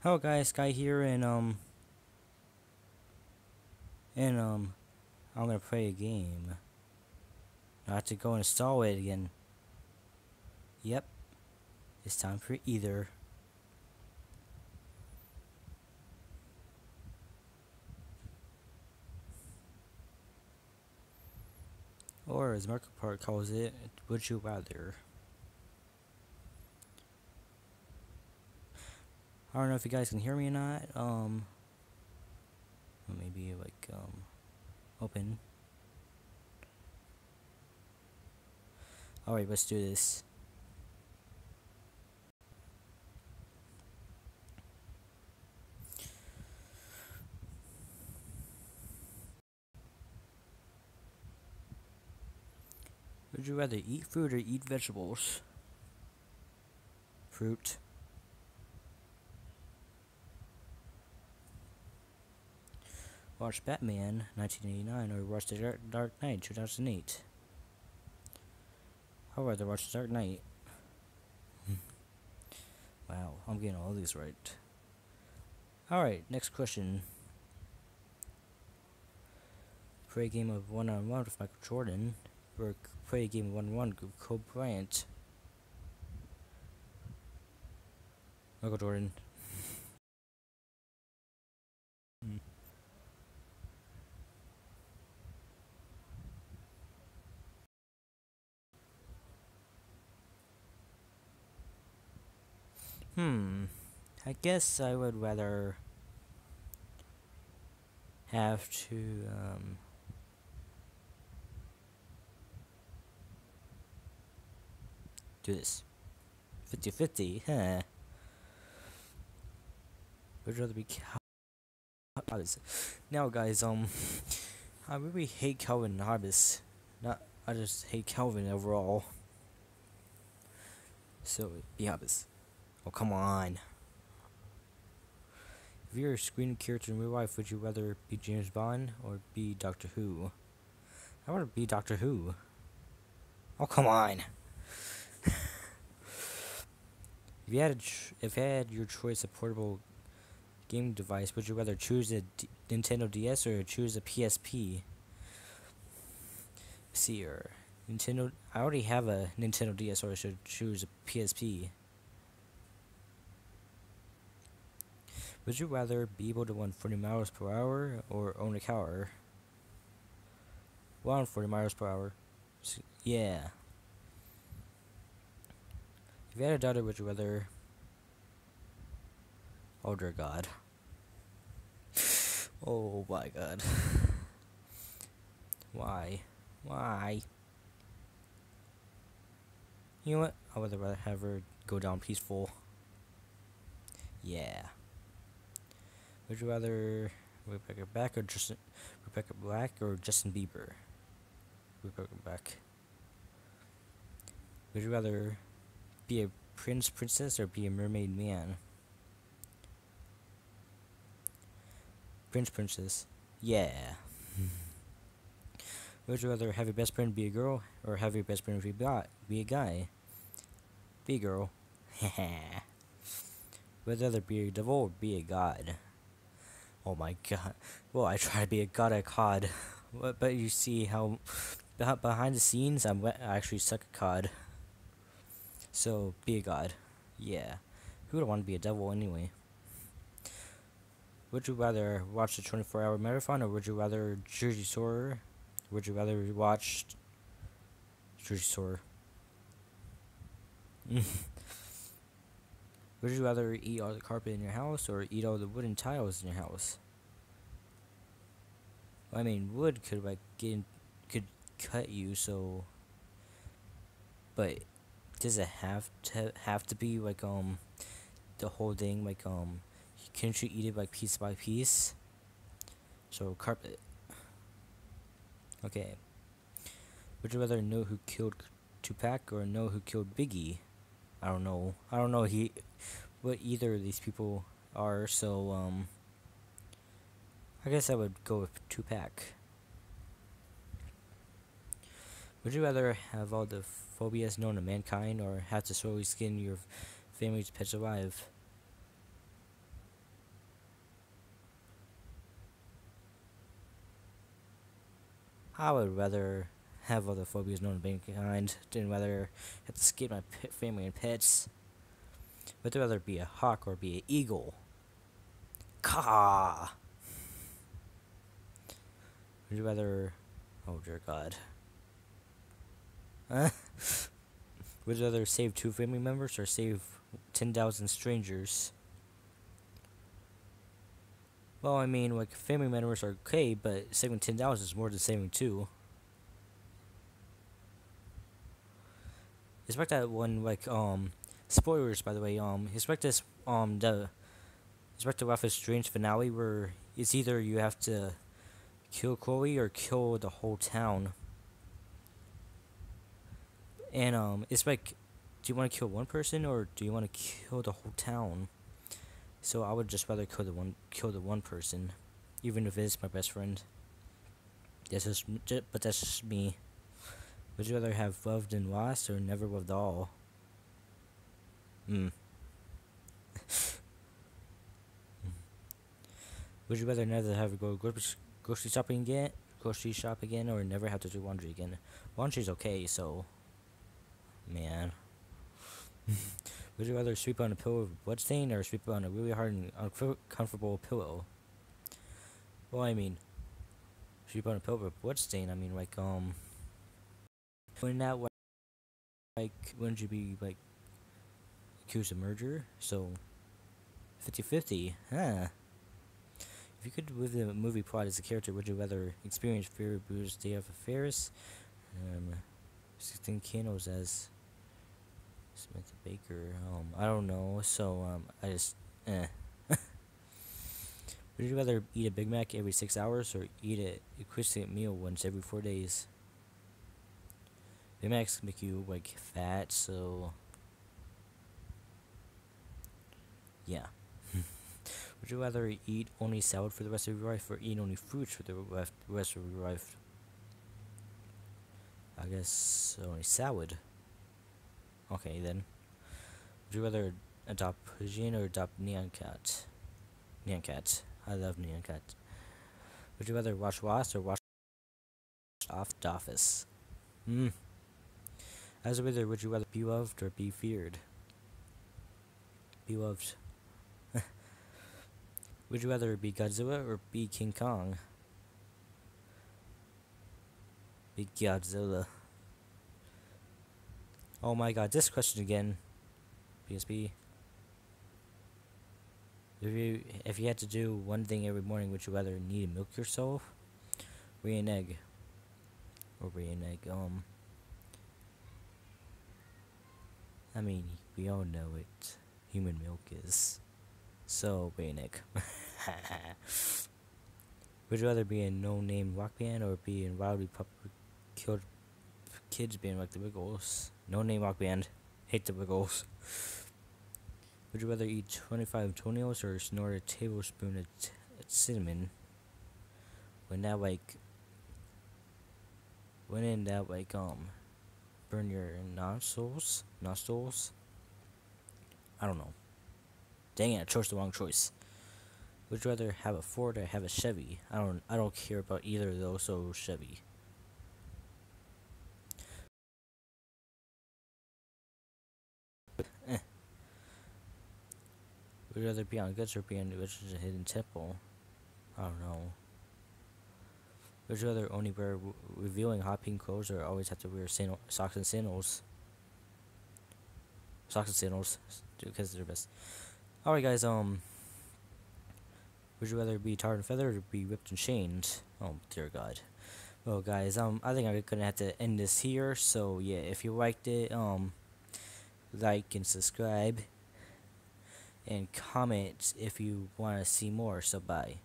Hello guys, Sky here and um and um I'm gonna play a game. I have to go install it again. Yep. It's time for either. Or as Marco Park calls it, would you rather? I don't know if you guys can hear me or not. Um, maybe like um, open. All right, let's do this. Would you rather eat fruit or eat vegetables? Fruit. Watch Batman 1989 or watch The Dark, Dark Knight 2008. I'd rather watch The Dark Knight. Hmm. wow, I'm getting all these right. Alright, next question. Play a game of one on one with Michael Jordan, or play a game of one on one with Kobe Bryant. Michael Jordan. Hmm. I guess I would rather have to, um, do this. 50-50, huh? Would rather be Harvest. Now guys, um, I really hate Calvin Harvest. Not, I just hate Calvin overall. So, be Harvest. Oh, come on. If you're a screen character in real life, would you rather be James Bond or be Doctor Who? I want to be Doctor Who. Oh, come on. if you had if you had your choice of portable gaming device, would you rather choose a D Nintendo DS or choose a PSP? See Nintendo. I already have a Nintendo DS, or I should choose a PSP. Would you rather be able to run 40 miles per hour or own a car? Run 40 miles per hour. Yeah. If you had a daughter, would you rather... Oh dear God. Oh my God. Why? Why? You know what? I would rather have her go down peaceful. Yeah. Would you rather Rebecca Black or Justin Rebecca Black or Justin Bieber? Rebecca Black. Would you rather be a prince princess or be a mermaid man? Prince princess. Yeah. Would you rather have your best friend be a girl or have your best friend be, be a guy? Be a girl. Would you rather be a devil or be a god? Oh my god. Well, I try to be a god at COD. But you see how behind the scenes, I'm actually suck at COD. So, be a god. Yeah. Who would want to be a devil anyway? Would you rather watch the 24 hour marathon or would you rather Jersey Shore? Would you rather watch Jersey Shore? Would you rather eat all the carpet in your house or eat all the wooden tiles in your house? Well, I mean, wood could like get in, could cut you, so. But does it have to have to be like um the whole thing like um can't you eat it like piece by piece? So carpet. Okay. Would you rather know who killed Tupac or know who killed Biggie? I don't know. I don't know he what either of these people are, so um, I guess I would go with Tupac. Would you rather have all the phobias known to mankind or have to slowly skin your family's pets alive? I would rather have all the phobias known to mankind than rather have to skin my family and pets. Would rather be a hawk or be an eagle. Caw! Would you rather... Oh dear god. Would you rather save two family members or save 10,000 strangers? Well, I mean, like, family members are okay, but saving 10,000 is more than saving two. It's Expect that one, like, um, spoilers, by the way, um, expect this, um, the, expect the Life is Strange finale where it's either you have to kill Chloe or kill the whole town. And um, it's like, do you want to kill one person or do you want to kill the whole town? So I would just rather kill the one, kill the one person, even if it is my best friend. That's just, but that's just me. Would you rather have loved and lost or never loved all? Hmm. Would you rather never have to go grocery shopping again, grocery shop again, or never have to do laundry again? Laundry's okay, so man. Would you rather sleep on a pillow with blood stain or sleep on a really hard and uncomfortable pillow? Well, I mean, sleep on a pillow with blood stain. I mean, like, um, wouldn't that like, wouldn't you be like accused of murder? So, 50-50, huh? If you could live the movie plot as a character, would you rather experience fear Bruce Day of a Ferris, um, 16 candles as Smith Baker. Um, I don't know. So um, I just eh. Would you rather eat a Big Mac every six hours or eat a equivalent meal once every four days? Big Macs make you like fat, so yeah. Would you rather eat only salad for the rest of your life or eat only fruits for the rest of your life? I guess only salad. Okay then. Would you rather adopt Pigeon or adopt Nyan Cat? Nyan Cat. I love Nyan Cat. Would you rather watch Lost or watch Off the Office? Hmm. As a wizard, would you rather be loved or be feared? Be loved. Would you rather be Godzilla or be King Kong? Be Godzilla. Oh my god, this question again. PSP. If you if you had to do one thing every morning, would you rather need to milk yourself? Or an egg? Or an egg, um I mean, we all know what human milk is. So, egg. would you rather be in no name rock band or be in wildly popular killed kids band like the Wiggles? No name rock band. Hate the Wiggles. Would you rather eat 25 toenails or snort a tablespoon of cinnamon? When that like, when in that like um, burn your nostrils, nostrils. I don't know. Dang it! I chose the wrong choice. Would you rather have a Ford or have a Chevy? I don't. I don't care about either of those. So Chevy. Eh. Would you rather be on goods or be on which is a hidden temple? I don't know. Would you rather only wear revealing hot pink clothes or always have to wear socks and sandals? Socks and sandals, because they're best. Alright guys, um... Would you rather be tarred and feathered or be whipped and chained? Oh, dear God. Well, guys, um, I think I'm gonna have to end this here. So, yeah, if you liked it, um, like and subscribe and comment if you want to see more. So bye.